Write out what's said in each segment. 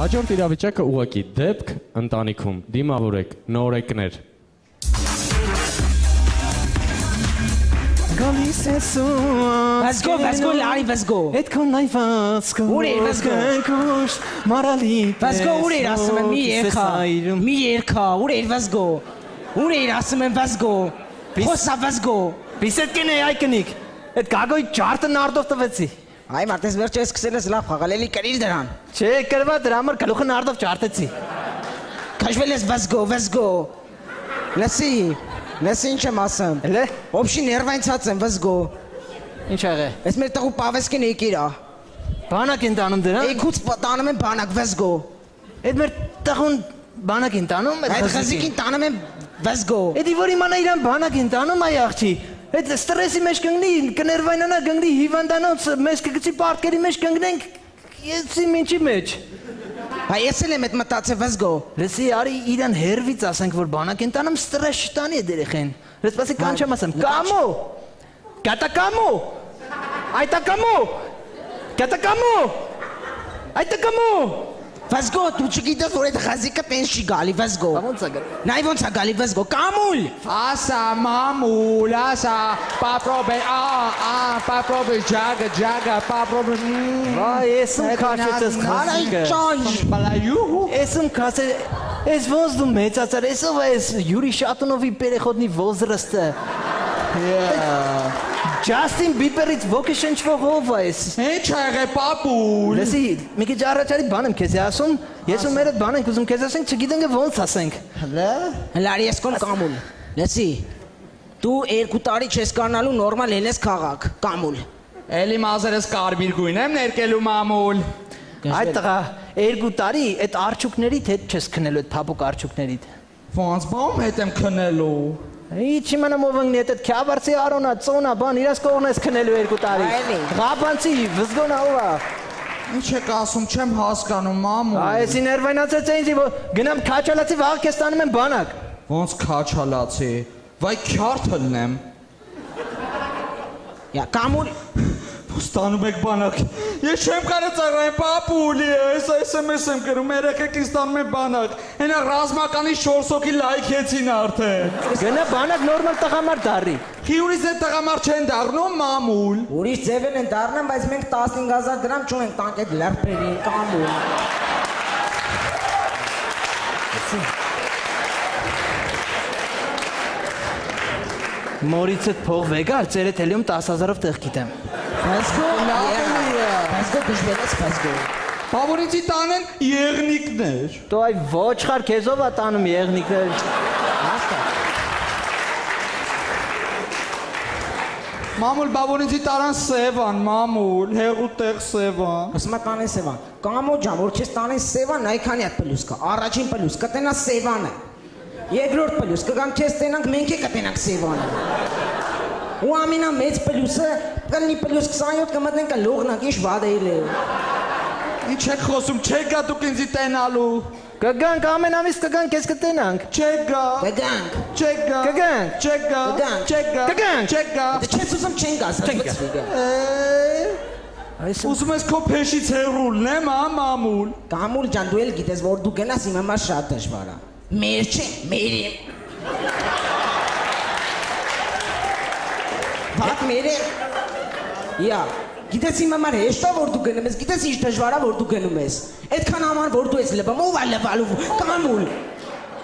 Հաջորդ իրավիճակը ուղակի դեպք ընտանիքում դիմավորեք նորեկներ։ Գալիս ես ու Let's go, let's go, Larry, let's go։ Այդքան նայված Ուր է, let's go։ Կուշ մարալի Let's go, ուր էր ասում եմ, մի երկա։ Մի երկա, ուր էր, let's go։ Ուր էր ասում եմ, let's go։ Խոսա, let's go։ Բիսետ կինե այ կնիկ Այդ գագոյ ջարտը նարդով տվեցի Այ մարդես վերջը սկսել ես լավ խաղալ, էլի կրիր դրան։ Չէ կրվա դրա համար գլուխը նարդով ջարտեցի Քաշվել ես, let's go։ Լսի, լսի ինչ եմ ասում։ Էլե Ոբշի ներվայնցած եմ, go։ ինչ աղե Ես մեր տղու պավեսկին եկիրա։ Բանակ են տանում դրան Եկուց տանում եմ բանակ, go։ Այդ մեր տղուն բանակ են տանում Այդ խզիկին տանում let's go։ Էդի որ իմանա իրան բանակ են տանում այ աղջի Այդ ստրեսի մեջ կընկնի, կներվայնանա, կընկնի հիվանդանոց, մեզ կգցի պարտքերի մեջ կընկնենք, եսի ինչի մեջ։ Հայ ես էլ եմ այդ մտածել, go։ Լսի, արի իրան հերվից ասենք, որ բանակ են տանում, ստրես չտանի այդ երեխեն։ Ես սպասի կանչեմ ասեմ, կամո։ Կատա կամո։ Այտա կամո։ Վազգո, դու չգիտես որ այդ խազիկը պես չի գալի, վազգո։ Բա ո՞նց է գալի։ Նայ ո՞նց է գալի, վազգո, կամուլ։ Ասա մամուլ, ասա, պապրոբե, ա, ա, պապրոբե, ջագա, ջագա, պապրոբե։ Վա, եսում քաշեցես խազիկը։ Այ ճանջ, բլա յուհու։ Եսում քաշե Ես ոնց դու մեծացար, ես ով ես Յուրի Շատունովի Պերեխոտնի ոզրստը։ Yeah. Ջաստին Բիբերից ոգի շնչվող ով է ես։ Ինչ ա եղե պապուլ։ Լսի, մի քիչ առաջարի բան եմ քեզ ասում, ես ու մերը բան ենք ուզում քեզ ասենք, չգիտենք ոնց ասենք։ Հլա։ Լարի ես կոմ կամուլ։ Լսի։ Դու երկու տարի չես կանալու նորմալ ելես քաղաք, կամուլ։ Էլի մազերս կարմիր գույն եմ ներկելու մամուլ։ Այդ տղա, երկու տարի այդ արջուկներիդ հետ չես քնելու այդ փապուկ արջուկներիդ։ Ոնց բամ հետ եմ քնելու։ Ինչ իմանամ ով ընկնի այդ քյաբարցի արոնա, ծոնա, բան, իրաց կողն ես քնելու երկու տարի։ Այլի։ Ղաբանցի, վզգոնա ով է։ Ինչ եք ասում, չեմ հասկանում մամուլ։ Այս իներվայնացած է ինձ, որ գնամ քաչալացի վաղ քեզ տանում եմ բանակ։ Ոնց քաչալացի։ Վայ քյարթ լնեմ։ Յա կամուլ։ Ստանում եք բանակ։ Ես չեմ կարող ծառայեմ պապուլի, ես SMS եմ գրում, երեքեք ստանում եմ բանակ։ Հենա ռազմականի 4 հոգի լայքեցին արդեն։ Գնա բանակ նորմալ տղամարդ դառի։ Խիուրից այդ տղամարդ չեն դառնում մամուլ։ Ուրիշ ձևեն են դառնան, բայց մենք 15000 դրամ չունենք տանք այդ լերպերին, կամուլ։ Մորիցդ փող վեգար, ծերեդ հելիում 10000-ով տեղ գիտեմ։ Let's go։ Let's go, դժվար է, let's go։ Բավորիցի տանեն եղնիկներ։ Դու այ ոչխար քեզով է տանում եղնիկներ։ Մամուլ բավորիցի տարան Սևան, մամուլ, հեղուտեղ Սևան։ Ասում եմ տանեն Սևան։ Կամո ջան, որ քեզ տանեն Սևան, այքանի է պլյուս կա։ Առաջին պլյուս կտենա Սևանը։ Երկրորդ պլյուս կգան քեզ տենանք, մենք է կտենանք Սևանը։ Ու ամենա մեծ պլյուսը կլինի պլյուս 27 կմտնենք լողնակ, ինչ վատ է Ինչ եք խոսում, չեք գա դուք ինձի տենալու։ Կգանք ամեն ամիս կգանք, քեզ կտենանք։ Չեք գա։ Կգանք։ Չեք գա։ Կգանք։ Չեք գա։ Կգանք։ Չեք գա։ Կգանք։ Չեք գա։ Դե չես ուզում չեն գաս, Չենք գա։ Այս Ուզում ես քո փեշից հեռուլն եմ, հա, մամուլ։ Կամուլ ջան, դու էլ գիտես, որ դու գնաս իմ համար շատ դժվար է։ Մեր չէ, մեր է։ Բաց մեր է։ Յա, գիտես իմ համար հեշտ է, որ դու գնում ես, գիտես ինչ դժվար է, որ դու գնում ես։ Այդքան համար որ դու ես լվում, ով է լվալու, կամուլ։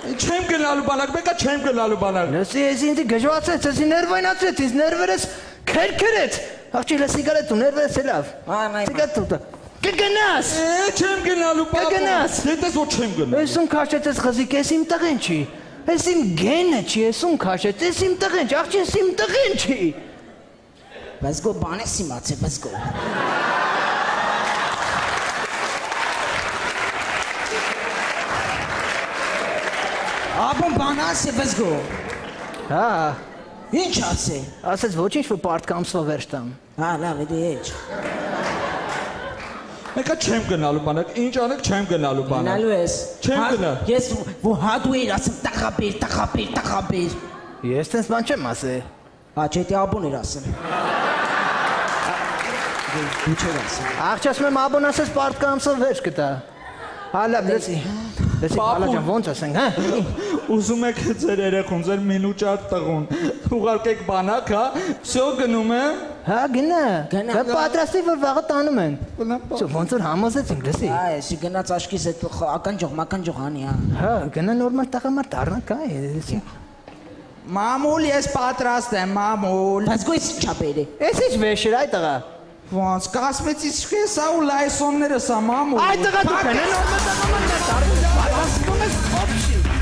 Չեմ գնալու բանակ, մեկա չեմ գնալու բանակ։ լսի ես ինձ գժվացեց, ես ներվայնացեց, ինձ ներվերես քերքերեց։ Աղջի լսի գալու դու ներվերես լավ։ Այ, այ, Տիկա դու։ Կգնաս։ չեմ գնալու բանակ։ Կգնաս։ Դետես որ չեմ գնա։ Ես ում քաշեցես խզիկ, ես իմ տղեն չի։ Ես իմ գենը չի, ես ում քաշեց, ես իմ տղեն չի, աղջի ես իմ տղեն չի։ Go, բան ես իմացել, let's go։ Աբոն բան ասի, go։ Հա, Ինչ ասի։ ասես ոչինչ որ պարտ կամսվա վերջ տամ։ Հա, լավ, դե ինչ։ Մեկա չեմ գնալու բանակ։ Ինչ անեք չեմ գնալու բանակ։ Գնալու ես։ Չեմ Հա- գնա։ Ես որ հադու էի ասում տղաբեր, տղաբեր, տղաբեր։ Ես տես բան չեմ ասել։ Հա, չէ, դե աբոն էր ասում։ Դու չէ ասում։ Աղջ ասում եմ աբոն ասես պարտ կամսվա վերջ կտա։ Հալա, լսի։ Լսի, հալա ջան, ո՞նց ասենք, հա։ Ուզում եք ձեր երեխուն, ձեր մինուճար տղուն ուղարկեք բանակ, հա։ Всё գնում է։ Հա, գնա։ Գնա։ Հա, պատրաստի որ վաղը տանում են։ Գնա, Սո ոնց որ համոզեցինք, լսի։ Այ, սի գնաց աշկիս այդ ականջող, մականջող անի, հա։ Հա, գնա նորմալ տղամարդ առնակ, հա, լսի։ Մամուլ, ես պատրաստ եմ, մամուլ։ Բայց գույս չապերի։ Էս ի՞նչ վեշ էր այ տղա։ Ոնց կասմեցի սկես ա ու լայսոնները սա մամուլ։ Այ տղա դու կնա նորմալ տղամարդ առնակ, ասում ես, ոբշի։